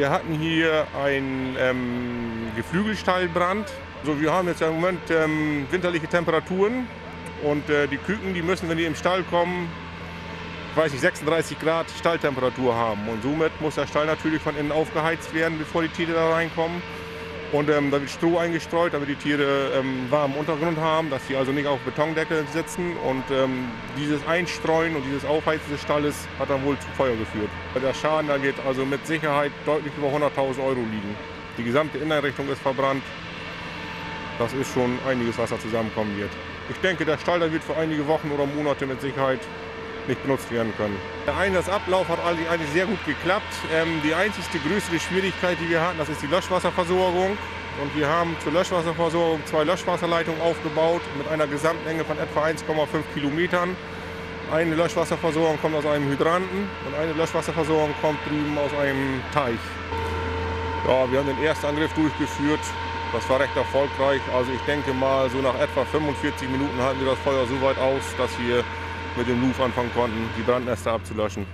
Wir hatten hier einen ähm, Geflügelstallbrand. So, wir haben jetzt im Moment ähm, winterliche Temperaturen und äh, die Küken, die müssen, wenn die im Stall kommen, ich weiß nicht, 36 Grad Stalltemperatur haben. Und somit muss der Stall natürlich von innen aufgeheizt werden, bevor die Tiere da reinkommen. Und ähm, da wird Stroh eingestreut, damit die Tiere ähm, warmen Untergrund haben, dass sie also nicht auf Betondeckel sitzen. Und ähm, dieses Einstreuen und dieses Aufheizen des Stalles hat dann wohl zu Feuer geführt. Der Schaden da wird also mit Sicherheit deutlich über 100.000 Euro liegen. Die gesamte Innenrichtung ist verbrannt. Das ist schon einiges, was da zusammenkommen wird. Ich denke, der Stall der wird für einige Wochen oder Monate mit Sicherheit nicht benutzt werden können. Der Einsatzablauf hat eigentlich sehr gut geklappt. Ähm, die einzigste größere Schwierigkeit, die wir hatten, das ist die Löschwasserversorgung. Und wir haben zur Löschwasserversorgung zwei Löschwasserleitungen aufgebaut mit einer Gesamtlänge von etwa 1,5 Kilometern. Eine Löschwasserversorgung kommt aus einem Hydranten und eine Löschwasserversorgung kommt drüben aus einem Teich. Ja, wir haben den ersten Angriff durchgeführt. Das war recht erfolgreich. Also ich denke mal, so nach etwa 45 Minuten halten wir das Feuer so weit aus, dass wir mit dem Luf anfangen konnten, die Brandnester abzulöschen.